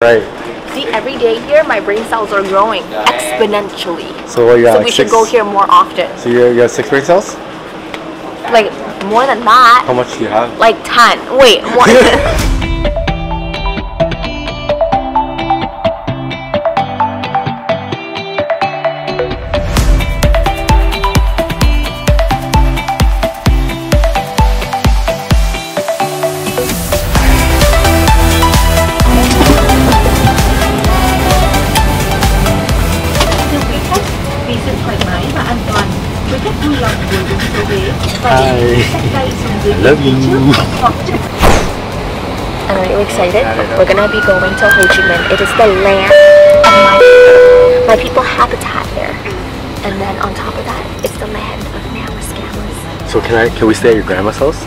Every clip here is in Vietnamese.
Right. See, every day here, my brain cells are growing exponentially. So what you got? So like we should go here more often. So you, you got six brain cells? Like, more than that. How much do you have? Like 10. Wait, more. Love ghế trước you. hoặc trước And are you excited? We're gonna be going to Ho Chi Minh. It is the land of my my people habitat there. And then on top of that, it's the land of Namor scammers. So can I? Can we stay at your grandma's house?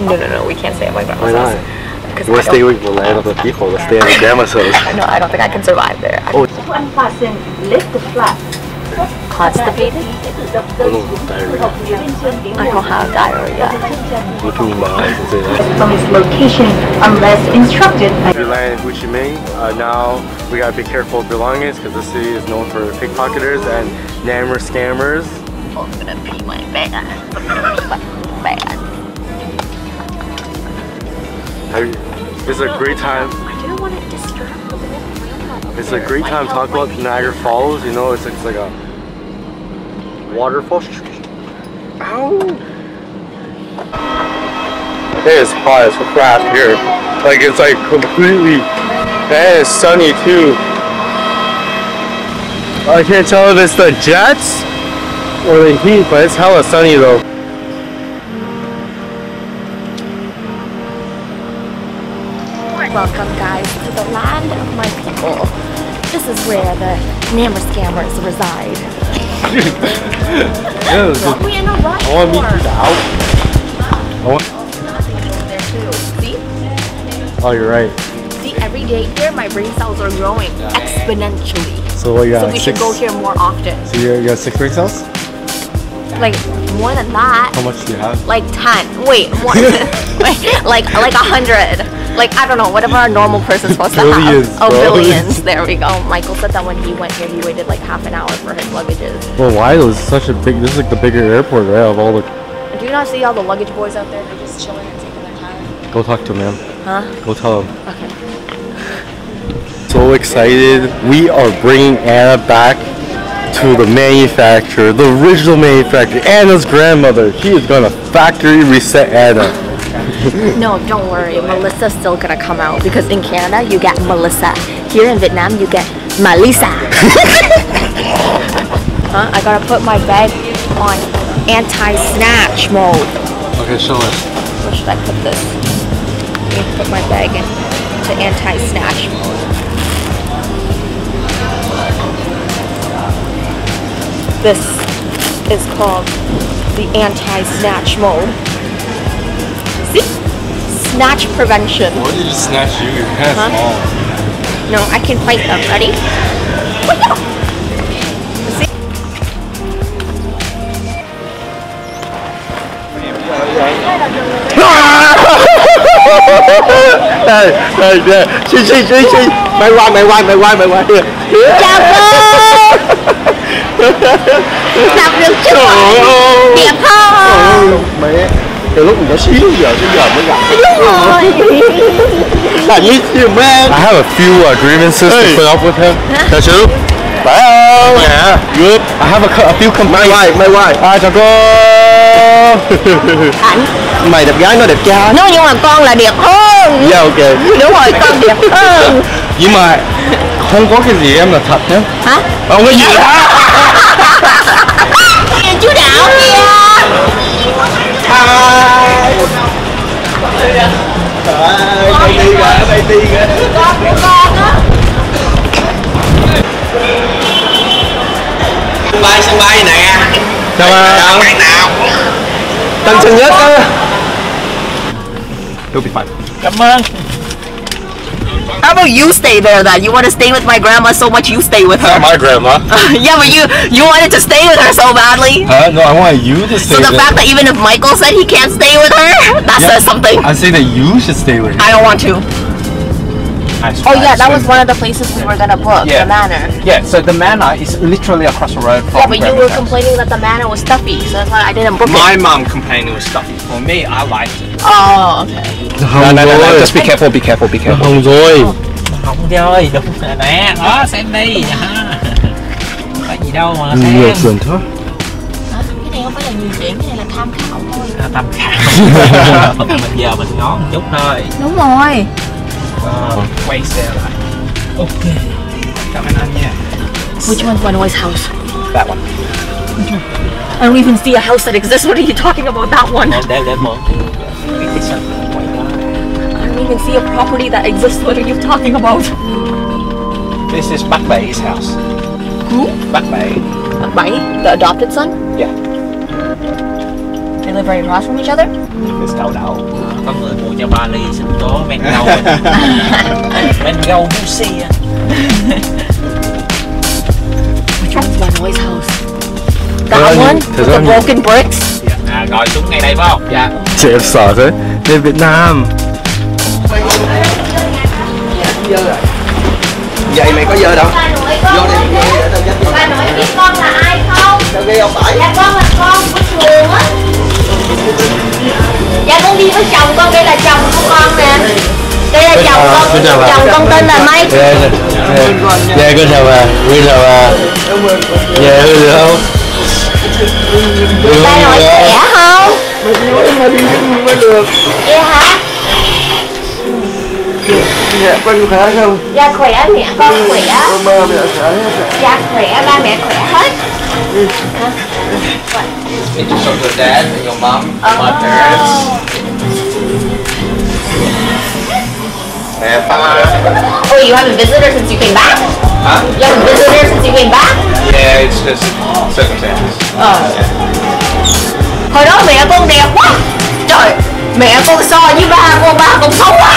No, no, no, we can't stay at my grandma's Why not? house. Because You want to stay with the land of the people? Let's stay at your grandma's house. I know, I don't think I can survive there. I'm Oh. To unfasten, lift the flap. Constipated. Sẽ tự động rơi Oh, diarrhea. học phía bên trên ghế I don't have diarrhea. Chân trần Look at me, my eyes and say that. from its location unless instructed by We landed in Ho Chi Minh. Uh, now we gotta be careful of belongings because the city is known for pickpocketers and Nammer scammers. I'm gonna pee my pants. I'm gonna pee my pants. Have you- It's a great time. I didn't want to disturb the little grandma. It's a great time to talk about Niagara Falls. You know, it's, it's like a waterfall. Ow! It is hot as crap here. Like it's like completely. And it's sunny too. I can't tell if it's the jets or the heat, but it's hella sunny though. Welcome, guys, to the land of my people. This is where the Namor scammers reside. Yeah, it's just- We in a rush. I want to meet you the out. I want. See? Oh, you're right. See, every day here, my brain cells are growing exponentially. So what you got? So we should go here more often. So you, you got six brain cells? Like, more than that. How much do you have? Like 10. Wait, more. Wait, like, like a hundred. Like, I don't know, whatever a normal person's supposed to Billions, have. Oh, bro. billions. There we go. Michael said that when he went here, he waited like half an hour for his luggages. Well, why is such a big? This is like the bigger airport, right? Of all the. Do you not see all the luggage boys out there? They're just chilling and taking their time. Go talk to him, man. Huh? Go tell him. Okay. So excited! We are bringing Anna back to the manufacturer, the original manufacturer, Anna's grandmother. She is gonna factory reset Anna. No, don't worry. Melissa's still gonna come out because in Canada you get Melissa. Here in Vietnam you get Melissa. huh? I gotta put my bag on anti-snatch mode. Okay, show us. Where should I put this? Let me put my bag into anti-snatch mode. This is called the anti-snatch mode. See? Snatch prevention. Why did you snatch you? You're kind of Huh? small. No, I can fight them. Ready? Wait, no. See? Đây, đây, đây. Suy, suy, suy, suy. Mày quay, mày quay, mày quay, mày quay. Chào cô! Đọc được chưa? Đẹp không? Mẹ, từ lúc mình có xíu giờ tới giờ mới gặp. Đúng rồi. I miss you, man. I have a few uh, grievances to put up with him. Chào chú. Bye. Yeah. Good. I have a, a few complaints. Mày quay, mày quay. À, chào cô. Ảnh. mày đẹp gái nó đẹp trai. Nếu như mà con là đẹp hơn. Yeah, ok. Đúng rồi, con đẹp hơn. Nhưng mà không có cái gì em là thật nhé. Hả? Không có gì. Kìa chú Đạo kìa. Bay đi kìa. Con của con á. sân bay sân bay nè Chào bạn. nào Tân sinh nhất á. You'll be fine. cảm ơn How about you stay there then? You want to stay with my grandma so much you stay with her. Not My grandma. yeah, but you you wanted to stay with her so badly. Huh? No, I want you to stay So the with fact that even if Michael said he can't stay with her, that Yeah. says something. I say that you should stay with her. I don't want to. House. Oh right? yeah, that So- was one of the places we were gonna book, Yeah. the manor. Yeah, so the manor is literally across the road from Yeah, but you were house. complaining that the manor was stuffy, so that's why I didn't book it. My mom complained it was stuffy. For me, I liked it. Oh, okay. No, no, no, no, just be careful, be careful, be careful. Hồng rồi. không chơi đúng rồi nè đó xem đi ha có gì đâu mà Nhiều xem chuyện thôi. Cái này không phải là nhiều chuyện, cái này là tham khảo thôi. À, tham khảo mình giờ mình ngó một chút thôi Đúng rồi. Ờ, quay xe lại. Ok. Cảm ơn anh nha. Which one's Manoy's house? That one. I don't even see a house that exists. What are you talking about that one? I don't even see a property that exists. What are you talking about? This is Bay's house. Who? Bay. Bảy, the adopted son? Yeah. They live right across from each other? It's đậu đậu. Có người mua cho ba ly sinh tố men gâu men gâu one's Manoy's house? That one with the broken bricks? à gọi xuống ngay đây phải không Dạ. Chị em sợ thế. Việt Nam. Vậy mày có dơ đâu? Vô đi. Bà nội biết con là ai không? Tao ghi không phải. Dạ con là con của trường á Dạ con đi với chồng con, đây là chồng của con nè Đây là chồng con, chồng con tên là Mike Dạ, dạ, dạ. Dạ, con chào bà. Con chào bà. Dạ, được không? Được Bà nội không? Mà đi mới được. Dạ hả? Dạ, con khỏe không? Dạ khỏe mẹ con khỏe Con mơ mẹ khỏe hết. Dạ khỏe, ba mẹ khỏe hết Introduce your dad and your mom, my parents. And Oh, you haven't visited since you came back? Huh? You haven't visited since you came back? Yeah, it's just circumstances. Ờ Hồi đó mẹ con đẹp quá Trời, mẹ con so với ba con, ba con xấu quá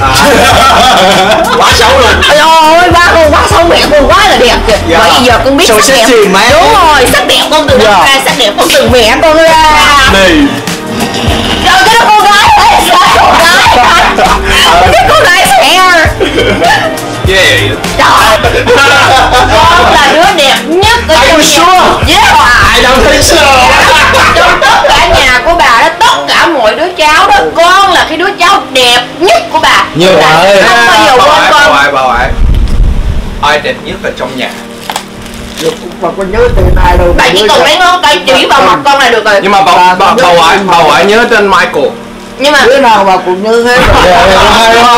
Quá xấu luôn. Trời ơi, ba con quá xấu, mẹ con quá là đẹp kìa Dạ. Vì giờ con biết So sắc đẹp. Đúng rồi, sắc đẹp con từ đâu Dạ. ra, sắc đẹp con từ mẹ con ra Này. Trời, cái đó con gái đấy, con gái Cái con gái hair Yeah, yeah, yeah. Trời Con là đứa đẹp nhất ở trong nhà sure? Yeah I don't think so. trong tất cả nhà của bà đó cả mọi đứa cháu đó con là cái đứa cháu đẹp nhất của bà Nhiều bà ơi. không bao giờ Bà quên ngoại, bà con ngoại, bà ngoại. Ai đẹp nhất ở trong nhà? Mà con nhớ tên ai đâu. bà chỉ cần lấy ngón tay chỉ vào mặt con là được rồi Nhưng mà bà, bà, bà, bà ngoại, bà ngoại nhớ tên Michael. nhưng mà Đứa nào mà cũng nhớ hết. Dạ, dạ,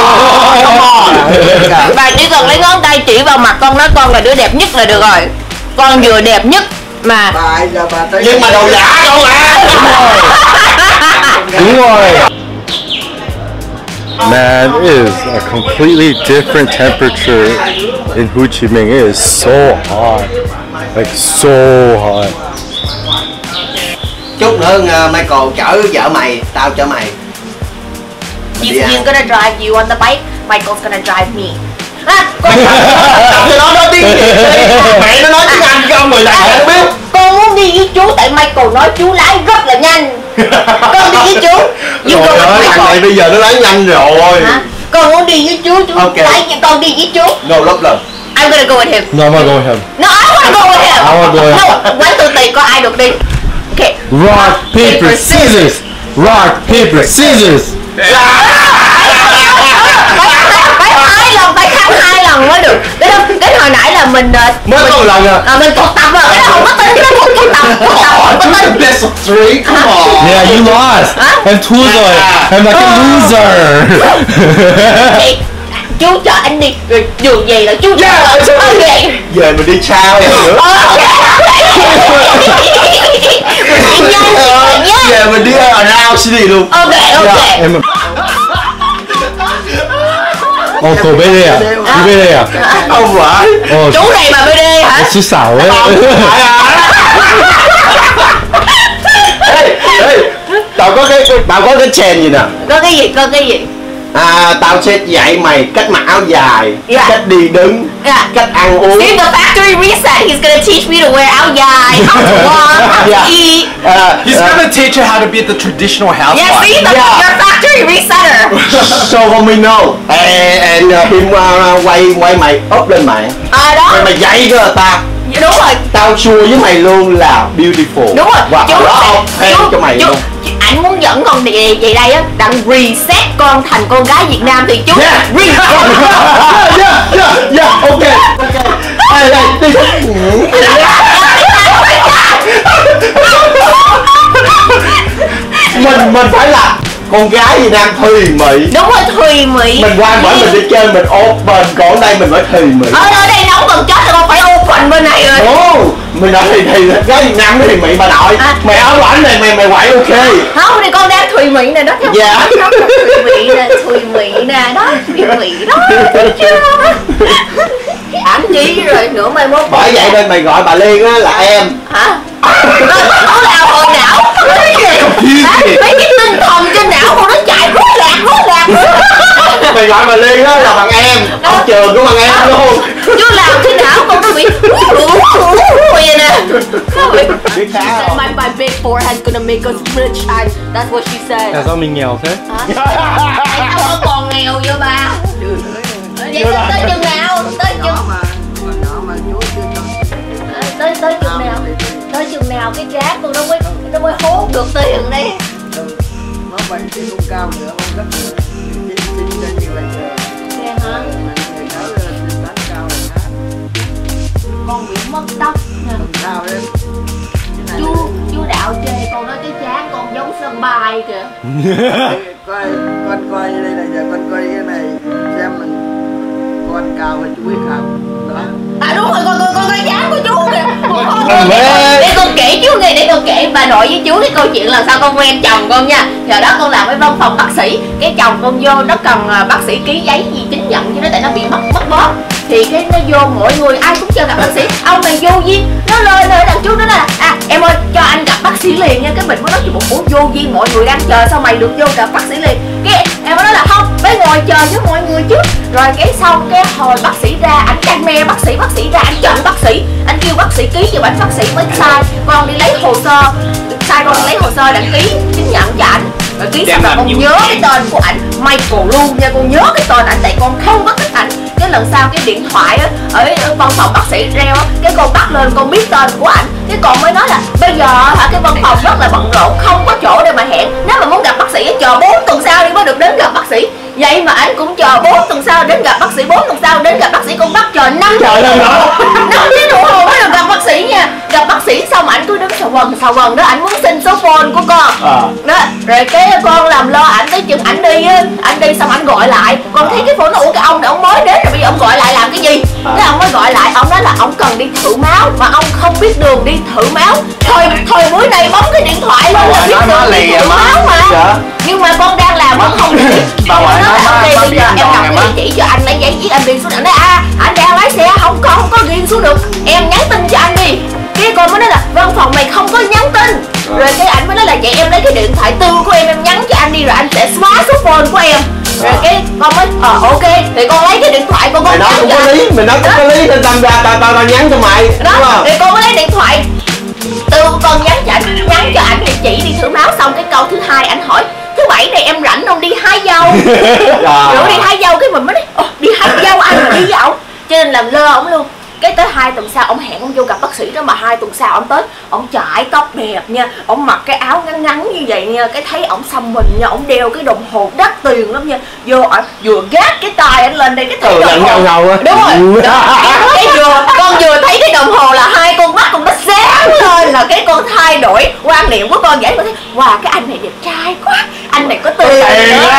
Cả. bà chỉ cần lấy ngón tay chỉ vào mặt con nói con là đứa đẹp nhất là được rồi con vừa đẹp nhất mà Bà bà. Nhưng mà đồ giả đâu mà. Đúng rồi. Man, it is a completely different temperature in Ho Chi Minh. It is so hot. Like so hot. Chút nữa uh, Michael chở vợ mày, tao chở mày. he's, ăn. he's gonna drive you on the bike Michael's gonna drive me à, con, nó nói tiếng Việt đi. Mẹ nó nói tiếng Anh không mày là không biết. con muốn đi với chú tại Michael nói chú lái rất là nhanh con đi với chú go Trời with ơi, thằng này bây giờ nó lái nhanh rồi. hả con muốn đi với chú chú Ok. lái với con đi với chú No problem. I'm gonna go with him No, I'm not going with him. no I wanna go with him I wanna go with him. no quán tự tì có ai được đi okay Rock, paper, scissors. Rock, paper, scissors. phải hai lần phải khám hai lần mới được cái đó cái hồi nãy là mình ờ, Mới có một lần à. à, mình thuộc tập rồi cái đó không có tính cái đó không thuộc tập tập không có a best of three, come on. Yeah, you lost. Huh? I'm too rồi. I'm like a loser. Thì, chú chở anh đi dù gì là chú chở Yeah, ok Giờ mình đi trao nữa. mình đi nhanh mình đi around city luôn. ok ok em Ồ, cổ bên đây à? Đi bên đây à? Không phải. Ồ, chú này mà BD hả chú xảo ấy. Ê, ê, tao có cái, cái tao có cái chain gì nè. có cái gì có cái gì à, tao sẽ dạy mày cách mặc áo dài Yeah. cách đi đứng Yeah. cách ăn uống In the factory reset, he's gonna teach me to wear áo dài, how to walk, how to Yeah. eat. à, He's à, gonna teach you how to be the traditional Yeah, housewife. see, the, Yeah. your factory resetter. so for me know and, and uh, phim uh, quay quay mày up lên mạng À đó, mày, mày dạy cho ta đúng rồi, tao sure với mày luôn là beautiful đúng rồi. và Chú- hồi đó ông cho mày chú- luôn Anh muốn dẫn con về, về đây á, đặng reset con thành con gái Việt Nam thì chú Yeah. reset. yeah, yeah, yeah, yeah, ok đây đây đi mình mình phải là con gái Việt Nam thùy mị Đúng rồi, Thùy Mỹ. mình qua bển mình đi chơi mình open còn ở đây mình phải thùy mị Ở ở đây nóng gần chết rồi, con phải open bên này rồi. Mình nói thì thì Nam nó thì mị bà nội À. mày áo ảnh này mày mày quậy ok Không, thì con đang Thùy Mỹ nè, đó theo Dạ. Thùy Mỹ nè, Thùy Mỹ nè, đó, Thùy Mỹ đó? Ảnh chỉ rồi nữa mai mốt bởi vậy nên mày gọi bà Liên á là em hả nó nó là hồi não cái gì? Hả? mấy cái tinh thần trên não của nó chạy rối lạc rối lạc mày gọi bà Liên á là bằng em. Ông trường của bằng em luôn. Chú làm cái não con nó bị vậy nè. Không? my, my big forehead's gonna make us rich and that's what she said. Tại sao mình nghèo thế? Hả? Tại sao con còn nghèo vậy ba? Vậy tới chừng nào nào cái giá tôi nó mới nó mới hốt được tiền đây nó bệnh thì không cao nữa không rất nữa chính chính là như vậy rồi. Nghe hả? Con bị mất tóc nè. Không sao đấy? Chú chú đạo chê con nói cái giá con giống sân bay kìa. Coi con coi đây này giờ con coi cái này xem mình con cao và chú ấy cao đó à đúng rồi con con con cái giá của chú kìa. Con- con- con- để con kể chú nghe để con kể. Bà nội với chú cái câu chuyện là sao con quen chồng con nha. Giờ đó con làm ở văn phòng bác sĩ. Cái chồng con vô nó cần à, bác sĩ ký giấy gì chứng nhận cho nó tại nó bị mất mất bóp. Thì cái nó vô mọi người ai cũng cho gặp bác sĩ. Ông này vô duyên. Nó lên rồi đằng chú nó là à em ơi cho anh gặp bác sĩ liền nha. Cái mình mới nói chuyện ủa vô duyên mọi người đang chờ sao mày được vô gặp bác sĩ liền. Cái em mới nói là không phải ngồi chờ với mọi người chứ rồi cái xong cái hồi bác sĩ ra ảnh căng me bác sĩ bác sĩ ra ảnh chặn bác sĩ. Anh kêu bác sĩ ký cho ảnh bác sĩ mới sai. Con đi lấy hồ sơ. Sai con đi lấy hồ sơ đăng ký chứng nhận cho ảnh. Rồi ký xong là con nhớ cái tên của ảnh Michael luôn nha. Con nhớ cái tên ảnh tại con không có thích ảnh. Cái lần sau cái điện thoại á ở văn phòng bác sĩ reo á cái con bắt lên con biết tên của ảnh. Cái con mới nói là bây giờ hả? Cái văn phòng rất là bận rộn không có chỗ để mà hẹn. Nếu mà muốn gặp bác sĩ chờ 4 tuần sau đi mới được đến gặp bác sĩ vậy mà ảnh cũng chờ 4 tuần sau đến gặp bác sĩ 4 tuần sau đến gặp bác sĩ con bắt chờ 5 Trời ơi, đó. năm tiếng đồng hồ mới được gặp bác sĩ nha. Gặp bác sĩ xong ảnh cứ đứng xà quần xà quần đó ảnh muốn xin số phone của con. À. đó rồi cái con làm lo ảnh tới chừng ảnh đi á. Ảnh đi xong ảnh gọi lại. Con thấy cái phone nó ủa cái ông này ông mới đến rồi bây giờ ông gọi lại làm cái gì? Cái ông mới gọi lại ông nói là ông cần đi thử máu mà ông không biết đường đi thử máu. Thời thời buổi này bấm cái điện thoại lên là biết đường đi thử à má. máu mà. Dạ. nhưng mà con con không biết Bà ngoại nói má- má bây bị giờ ăn em đòn má. địa chỉ cho anh lấy giấy viết anh đi xuống anh nói à anh đang lái xe không con không có ghi xuống được. Em nhắn tin cho anh đi. Cái con mới nói là văn phòng này không có nhắn tin. Rồi cái anh mới nói là vậy em lấy cái điện thoại tư của em em nhắn cho anh đi rồi anh sẽ xóa số phone của em. Rồi cái con mới ờ ok. Thì con lấy cái điện thoại của con mày nói cũng có anh. lý mày nói cũng có lý nên tao ra tao tao tao nhắn cho mày đúng đó không? thì con mới lấy điện thoại từ con nhắn cho anh nhắn cho anh địa chỉ đi thử máu xong cái câu thứ hai anh hỏi thứ bảy này em rảnh không? Đi hái dâu rồi đi hái dâu cái mình mới nói "Ồ, đi hái dâu anh mà đi với ổng. Cho nên làm lơ ổng luôn. Cái tới hai tuần sau ông hẹn ông vô gặp bác sĩ đó mà hai tuần sau ông tới ông chải tóc đẹp nha ông mặc cái áo ngắn ngắn như vậy nha cái thấy ổng xăm mình nha ông đeo cái đồng hồ đắt tiền lắm nha. Vô ổng vừa gác cái tai anh lên đây cái thấy Ừ, đồng hồ ngầu đúng rồi. Đó. cái vừa con vừa thấy niệm của con vậy con thấy wow cái anh này đẹp trai quá. Anh này có tiền nữa.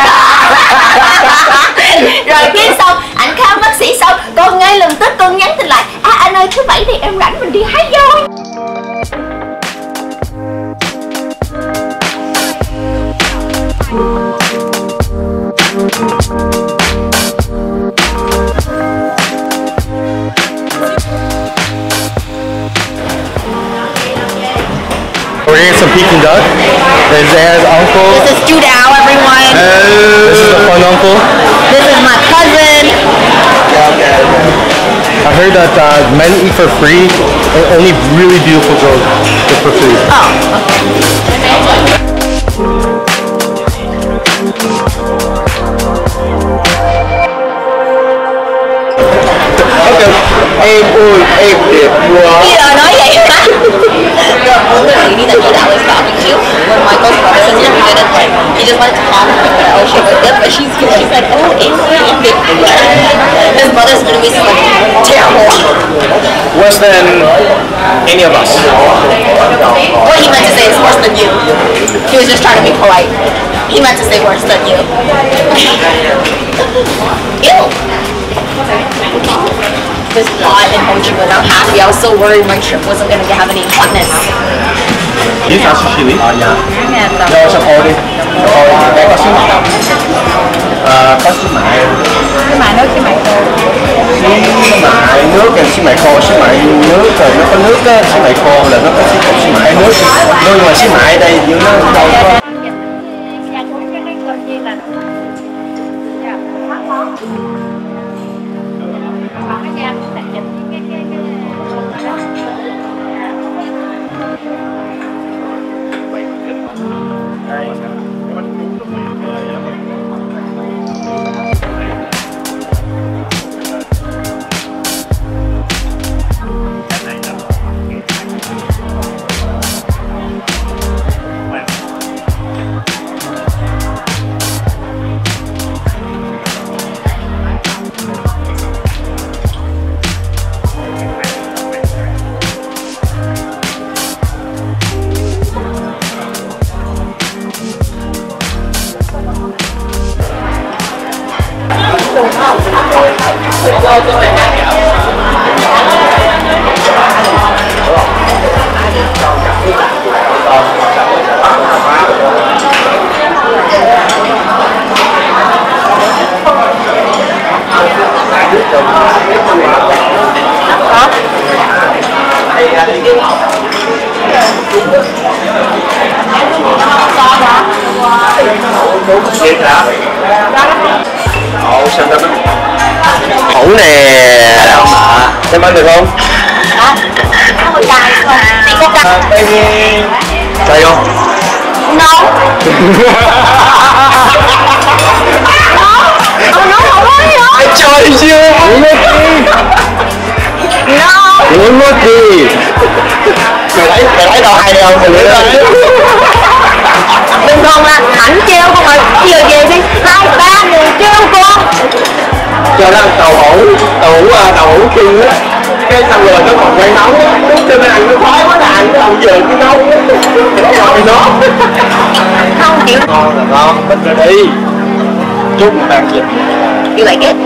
rồi cái xong ảnh khám bác sĩ xong. Con ngay lần tức con nhắn tin lại à anh ơi thứ bảy này em rảnh mình đi hái dâu We're getting some Peking duck. There's Anna's uncle. This is Chú Đào, everyone. This is the fun uncle. This is my cousin. I heard that uh, men eat for free and only really beautiful girls get for free. Oh, em ơi em đẹp quá Bây giờ nói vậy hả? Bốn người đi that that was talking to when Michael's brother says he didn't like he just wanted to compliment her. Oh, she looked good, but she's she's like, oh, it's His brother's gonna be like terrible. Worse than any of us. What he meant to say is worse than you. He was just trying to be polite. He meant to say worse than you. Ew. This hot in Ho Chi Minh. I'm happy. I was so worried my trip wasn't gonna have any hotness. These are sashimi. And um, Cho sắp ô đi. Ôi, đây có xíu mại không? Ờ, có mại. nước khi mày khô Xíu mại nước kèm mại khô, xíu mại nước rồi nó có nước á, xíu mại khô là nó có xíu mại nước. Nhưng mà xíu mại đây giữa nó đâu có. Bộ đồ. Em ăn được không? có một cài không? Này có cài. Baby Chơi không? No. Oh no, không có gì Anh chơi chưa? No. Muốn mất gì? Mày thấy, mày thấy đâu hay không? Mày lấy ra Bình thường là ảnh treo không mà bây giờ về đi hai ba người treo con cho nó ăn tàu hũ tàu hũ à, tàu hũ chiên á. Cái xong rồi nó còn quay nóng. Á đúng cho nên ăn nó khoái quá là ăn cái đầu giờ cái nấu rồi nó không hiểu ngon là ngon bịch ra đi. Chúc bạn dịch. You like it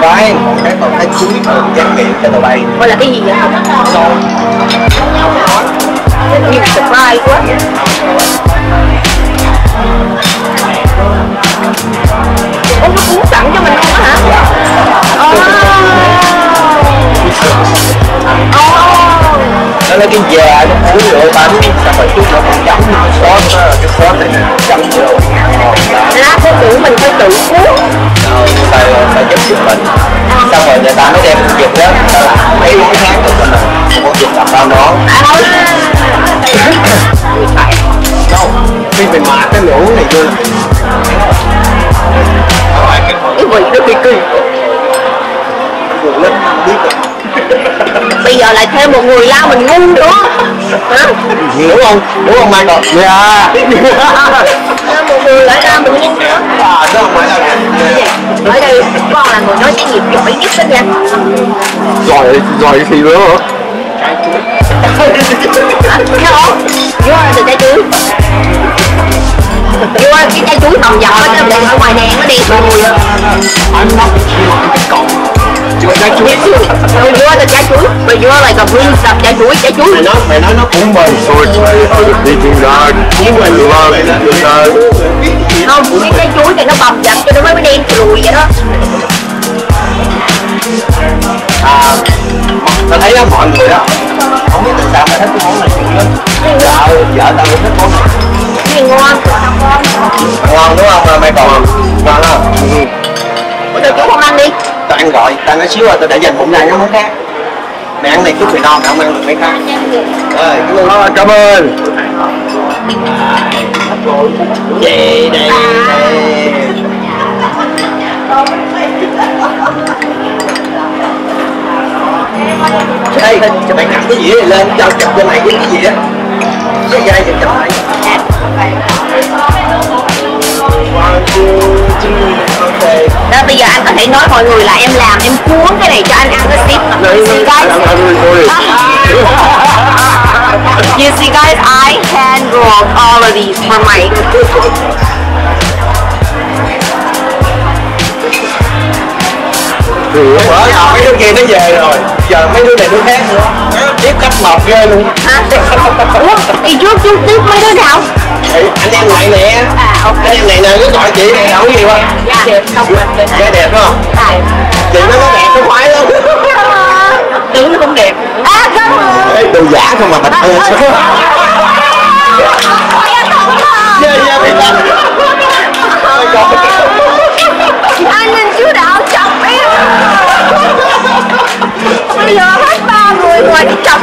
khoái cái còn cái chuối dán miệng cho tụi bay. Ôi là cái gì vậy? Như surprise quá Ủa, nó cũng tặng cho mình luôn á hả? Ồ. Ồ. Nó lấy cái già nó cuốn rửa bánh xong rồi chút nó còn chấm. Cái sốt đó cái sốt này mình ngu nữa. Đúng không? Đúng không Michael? Dạ. Thêm một người lại lao mình ngu nữa. À đó không phải là Ở đây con là người nói tiếng nghiệp giỏi nhất đó nha. Giỏi giỏi thì nữa hả? Hả? No You are the trái chuối are cái trái chuối còn giỏi Cái để ở ngoài nè nó đi. Rồi I'm not cái cọng chưa trái chuối you are the trái chuối But you are like a bruised up trái chuối Trái chuối mày nói mày nói nó cũng bền rồi. Speaking God love God Không, cái trái chuối thì nó bầm dập cho nó mới đen lùi vậy đó à tao thấy á mọi người á không biết tại sao mà thích cái món này nhiều lắm vợ vợ tao cũng thích món này. Ngon đúng không? Mày còn ngon không Ủa tôi chú không ăn đi tao ăn rồi. Tao nói xíu rồi tao để dành bụng này nó món khác. Mày ăn này chút mày non mày không ăn được mấy khác. Rồi cảm ơn. À, cảm ơn. về đây. Đây mày cầm cái gì lên cho chụp cho mày cái gì á cái gai chụp chụp mày thể nói mọi người là em làm em cuốn cái này cho anh ăn cái ship You see guys. You see guys I hand rolled all of these for Mike Mở giờ mấy đứa kia nó về rồi. Giờ mấy đứa này đứa khác nữa. Tiếp cách mọc ghê luôn. À, Ủa? Thì trước trước tiếp mấy đứa nào? Thì anh em này nè. À ok. Anh em này nè cứ gọi chị này nấu gì quá Dạ đẹp không Gái đẹp không? Chị nó có đẹp nó khoái lắm. Tướng cũng đẹp. À cảm ơn Ê, Đồ giả không mà bạch ơi Dạ dạ. Lắm Anh nhìn chú đạo chọc em Bây giờ hết ba người ngoài cái chọc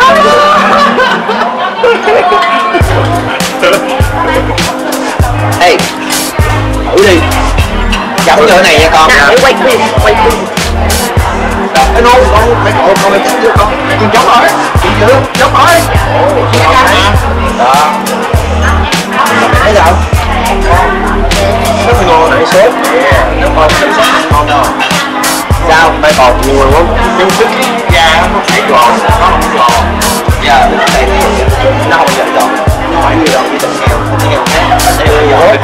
Ê Thử đi. Chấm vô cái này nha con Nè, quay phim, quay phim. Cái nô con Mày cậu con mày chấm vô con. Con chấm rồi Chị chưa Chấm rồi. Đó. Thấy sao? Rất ngon này sốt Nó còn sốt sốt ngon đâu Sao? Mày còn nhiều không? Nhưng sức da nó thấy giòn Nó không giòn. Dạ, đây Nó không giòn. Giòn Nó phải như giòn như khác Đây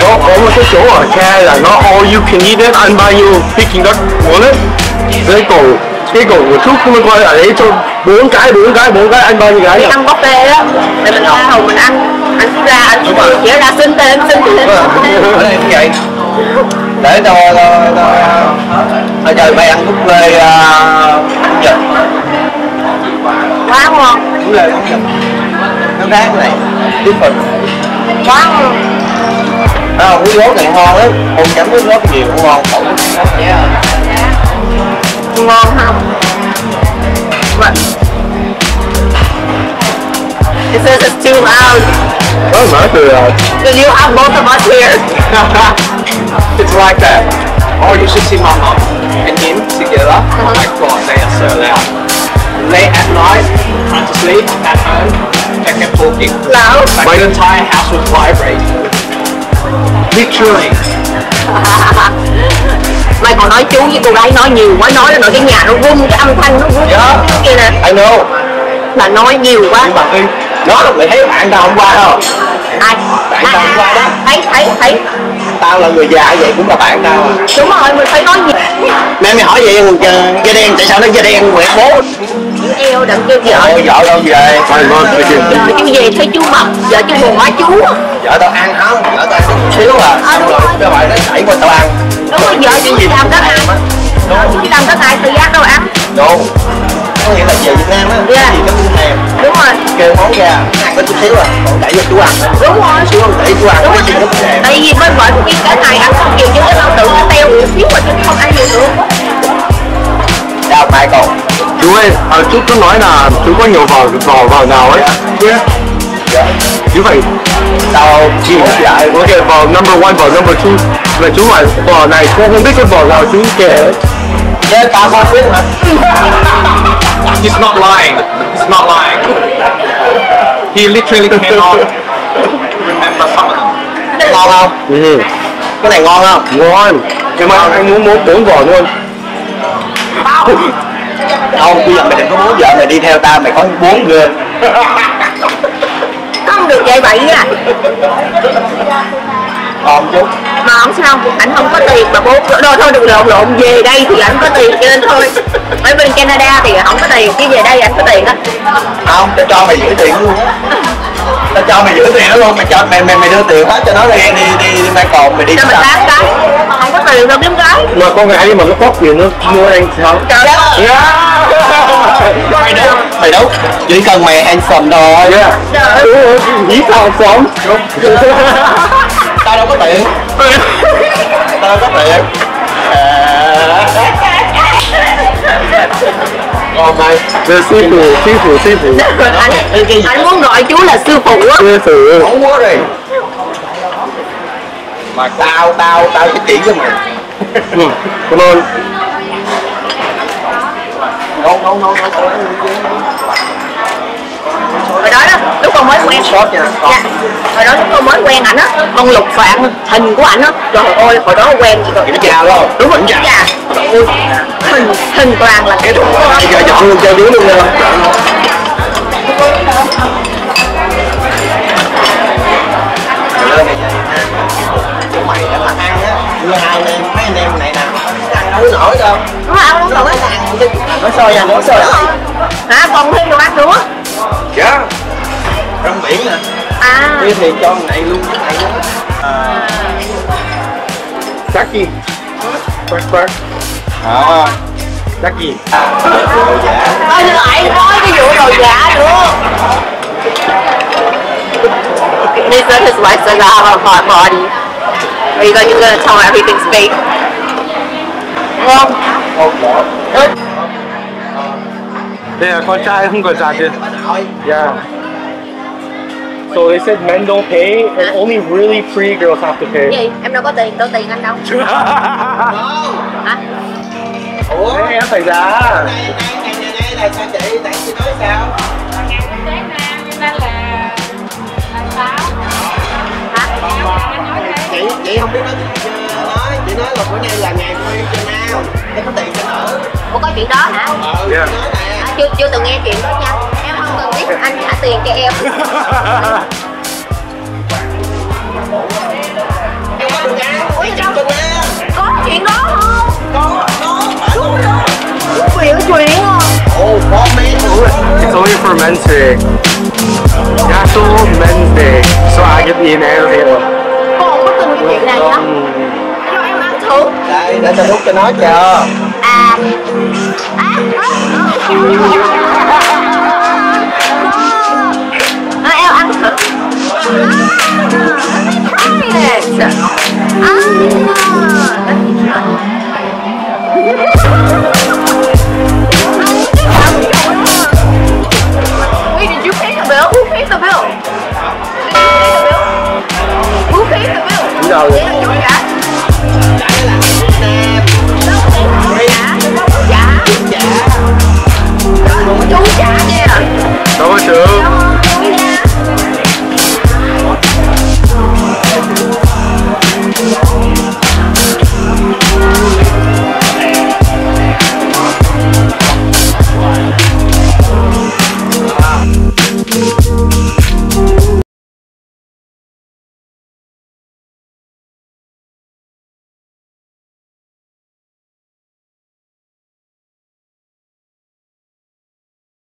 Có, có một cái chỗ ở xe là nó all you can eat ấy, ăn bao nhiêu picking muốn ấy. Cái cổ, cái cổ của Trúc nó coi ở đấy cho bốn cái, bốn cái, bốn cái ăn bao nhiêu cái nhỉ? ăn buffet á. Thì mình tha hồ mình ăn. Ăn cứ ra ăn chỉ ra xin thêm xin thêm ở đây cũng vậy để tao tao chờ mày ăn búp lê uh, vịt quá ngon. Búp lê con vịt nó ráng này. Tiếp phần. Quá ngon. À, cái rốt này ngon lắm. Không chấm cái rốt nhiều cũng ngon khẩu ngon không? What? It says it's too loud Đó mà từ là because you have both of us here. It's like that. Or you should see my mom and him together. Oh my god, they are so loud. Late at night, trying to sleep at home, they kept talking. Loud. Like the entire house was vibrating. Literally. Mày còn nói chú với cô gái nói nhiều quá nói là cái nhà nó rung cái âm thanh nó rung Yeah. kia nè I know là nói nhiều quá nhưng mà khi nó là mày thấy bạn tao hôm qua không ai Bạn tao hôm qua đó thấy thấy thấy tao là người già vậy cũng là bạn tao à. Đúng rồi mình phải nói nhiều. Mẹ mày hỏi vậy da đen tại sao nó da đen quẹt bố? Eo đừng kêu vợ. Ôi vợ đâu về? Cái gì? vợ chú về thấy chú mập vợ chú buồn quá chú vợ tao ăn không vợ tao ăn chút xíu à. Xong rồi cái bạn nó đẩy qua tao ăn. Đúng rồi vợ chú làm đất ai chú làm đất ai tự giác đâu ăn. Đúng có nghĩa là về Việt Nam á Yeah. cái gì nó cũng thèm. Đúng rồi. Kêu món ra ăn có chút xíu à còn đẩy cho chú ăn đúng rồi. Xíu không đẩy chú ăn đúng cái gì nó cũng thèm. Tại vì bên vợ chú biết cái này ăn không nhiều chứ cái bao tử nó teo một xíu mà chú không ăn nhiều được. Chào Michael Chú ơi, à, chú cứ nói là chú có nhiều vỏ vỏ vỏ nào ấy. dạ. Chú phải tao chỉ lại có thể vỏ number one, vỏ number two. Mà chú hỏi vỏ này cô không biết cái vỏ nào chú kể. Ấy. chứ tao không biết mà He's not lying. He's not lying. He literally cannot remember some of them. ngon không Ừ. cái này ngon không Ngon. Nhưng mà anh muốn muốn bốn vỏ luôn. không bây giờ mày đừng có muốn vợ mày đi theo tao mày có bốn gương không được vậy vậy nha còn chút mà không sao anh không có tiền mà bố đâu thôi đừng lộn lộn về đây thì anh có tiền cho nên thôi. Ở bên Canada thì không có tiền chứ về đây anh có tiền á. Không tao cho mày giữ tiền luôn. Á tao cho mày giữ tiền đó luôn mày cho mày mày mày đưa tiền hết cho nó đi đi đi đi Michael mày đi cho mình sao? tám cái. Không có tiền đâu kiếm cái. Mà con gái mà nó có tiền nó mua anh sao? trời đất mày đâu mày đâu chỉ cần mày handsome thôi. Yeah. Ý sao sống? tao đâu có tiền. Tao đâu có tiền. Còn mày. Sư phụ, sư phụ, sư phụ. anh anh muốn gọi chú là sư phụ á. Sư phụ. không quá rồi mà tao tao tao chỉ cho mày. Ừ, Come on. ngon ngon ngon ngon hồi đó đó con mới quen. Dạ. Hồi đó lúc con mới quen ảnh á. Con lục soạn hình của ảnh á. Trời ơi hồi đó quen rồi nó già luôn đúng rồi dạ. Ôi, hình hình toàn là cái bây giờ chọn luôn cho đứa luôn nè mày đã mà ăn á như hai em mấy anh em này nè ăn đâu nổi đâu đúng không đúng rồi. Nó sôi nha nó sôi hả còn thêm đồ ăn nữa dạ rong biển nè. À. Đi thì cho này luôn cái này luôn Jackie Quack quack. À. Jackie Đồ giả. Ôi lại nói cái vụ đồ giả nữa. This is says I have a hot body. Are you you're gonna tell everything's fake? Một Đây là con trai không còn già? Nội Yeah. So they said men don't pay and only really pretty girls have to pay. Gì? Em đâu có tiền, đâu tiền anh đâu. Hả? Ủa em phải giá. Này này này này này sao chị Tại chị nói sao Chị chị không biết nói nói Chị nói là bữa nay là ngày quay cho nào Em có tiền cho nở Ủa có chuyện đó hả? Ừ Yeah. nói nè À, chưa chưa từng nghe chuyện đó nha tôi biết anh trả tiền cho em có chuyện đó không? Có, có, đúng rồi biểu chuyện không? Oh, It's only for Men's Day. National yeah, Men's Day. So I get in every day. Con có tin cái chuyện này nhá Cho em ăn thử. Đây, để tao đút cho nó chờ. À. À. à. à. Let me try it. Ah.